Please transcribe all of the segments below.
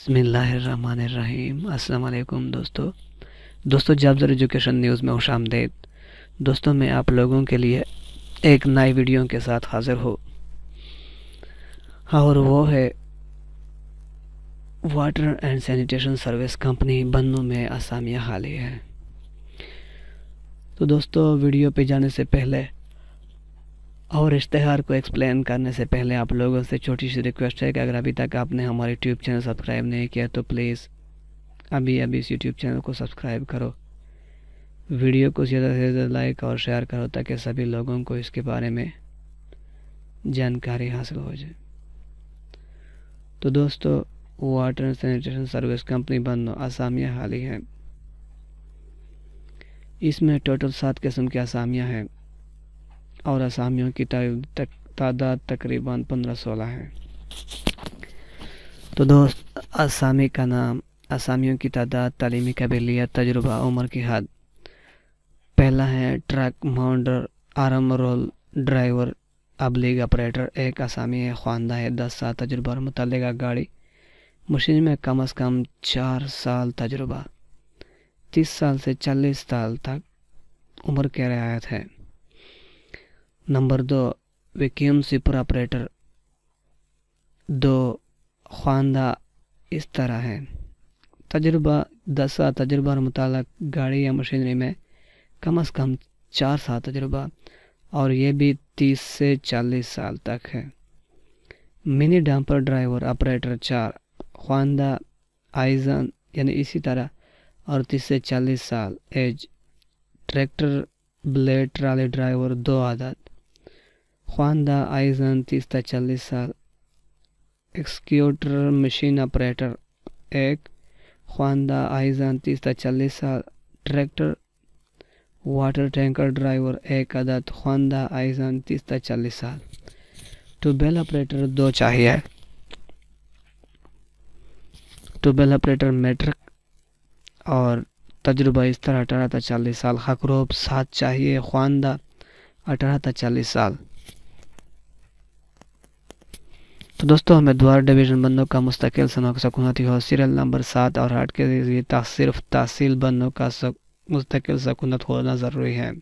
बसमीम अल्लाम दोस्तों। दोस्तों जाबजर एजुकेशन न्यूज़ में खुश आमदेद दोस्तों, मैं आप लोगों के लिए एक नई वीडियो के साथ हाज़िर हो। और वो है water and sanitation service company Bannu में असामिया हाली है। तो दोस्तों, वीडियो पे जाने से पहले और इश्तहार को एक्सप्लेन करने से पहले आप लोगों से छोटी सी रिक्वेस्ट है कि अगर अभी तक आपने हमारे यूट्यूब चैनल सब्सक्राइब नहीं किया तो प्लीज़ अभी अभी इस यूट्यूब चैनल को सब्सक्राइब करो। वीडियो को ज़्यादा से ज़्यादा लाइक और शेयर करो ताकि सभी लोगों को इसके बारे में जानकारी हासिल हो जाए। तो दोस्तों water and sanitation service company बंद, आसामियाँ ही हैं। इसमें टोटल सात किस्म की आसामियाँ हैं। और असामियों की तादाद तकरीबन पंद्रह सोलह है। तो दोस्त असामी का नाम असामियों की तादाद, तलीमी कबीलियत, तजुर्बा, उम्र की हद। पहला है ट्रक माउंडर आरम रोल ड्राइवर, अबलीग ऑपरेटर, एक असामी है खानदा है, दस साल तजुर्बा और मुतल गाड़ी मशीन में कम अज़ कम चार साल तजुर्बा। तीस साल से चालीस साल तक उम्र की रियायत है। नंबर दो वैक्यूम सिपर ऑपरेटर दो खानदा इस तरह है। तजुर्बा, दस तजुर्बा और मुताल गाड़ी या मशीनरी में कम अज़ कम चार साल तजुर्बा और ये भी तीस से चालीस साल तक है। मिनी डंपर ड्राइवर ऑपरेटर चार खानदा आइजन यानी इसी तरह और तीस से चालीस साल age tractor blade trolley driver दो आदत ख्वानदा आइजन तीस तक चालीस साल एक्सक्यूटर मशीन ऑपरेटर एक ख्वानदा आइजन तीस तक चालीस साल ट्रैक्टर वाटर टैंकर ड्राइवर एक अदद ख्वानदा आइजन तीस तक चालीस साल ट्यूबवेल ऑपरेटर दो चाहिए। ट्यूबवेल ऑपरेटर मेट्रिक और तजुर्बा इस तरह अठारह तक चालीस साल खकरोब सात चाहिए ख्वानदा अठारह तक चालीस साल। तो दोस्तों, हमें द्वार डिवीज़न बंदों का मुस्तकिल सकूनती हो। सीरियल नंबर सात और आठ के लिए सिर्फ़ तहसील बंदों का मुस्तकिल सकूनत होना ज़रूरी है।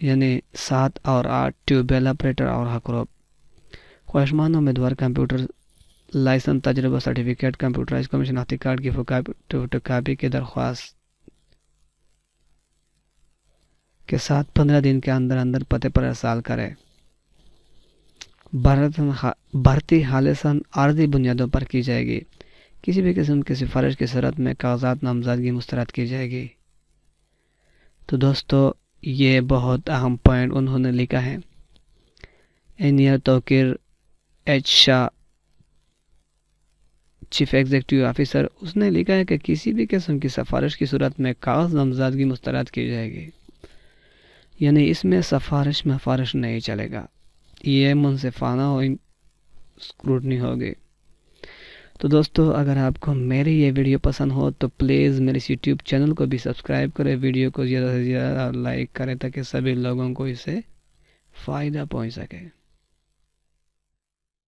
यानी सात और आठ, ट्यूबवेल ऑपरेटर और हकरोब ख्वाहिशमान उम्मीदवार कंप्यूटर लाइसेंस तजर्बा सर्टिफिकेट कंप्यूटराइज कमीशन हाथी कार्ड की फ़ोटो कापी की दरख्वास्त के साथ पंद्रह दिन के अंदर अंदर पते पर अरसाल करें। भर्ती हालसन आर्जी बुनियादों पर की जाएगी। किसी भी किस्म की सिफारिश की सूरत में कागजात, नामजदगी मुस्तरद की जाएगी। तो दोस्तों, ये बहुत अहम पॉइंट उन्होंने लिखा है। एनियर Tauqir H Shah chief executive officer उसने लिखा है कि किसी भी किस्म की सिफारिश की सूरत में कागज़, नामजदगी मुस्तरद की जाएगी। यानी इसमें सिफारिश मफारिश नहीं चलेगा। ये मुनसिफाना और स्क्रूटनी होगी तो दोस्तों, अगर आपको मेरी ये वीडियो पसंद हो तो प्लीज़ मेरे यूट्यूब चैनल को भी सब्सक्राइब करें, वीडियो को ज़्यादा से ज़्यादा लाइक करें, ताकि सभी लोगों को इसे फ़ायदा पहुँच सके।